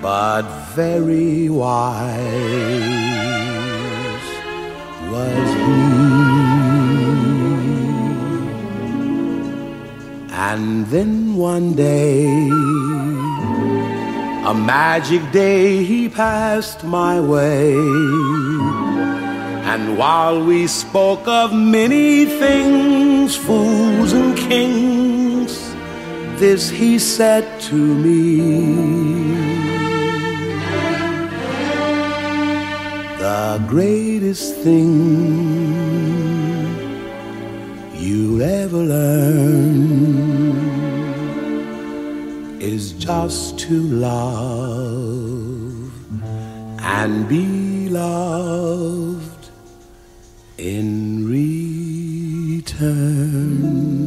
but very wise was he. And then one day, a magic day, he passed my way. And while we spoke of many things, fools and kings, this he said to me. The greatest thing you'll ever learn is just to love and be loved in return.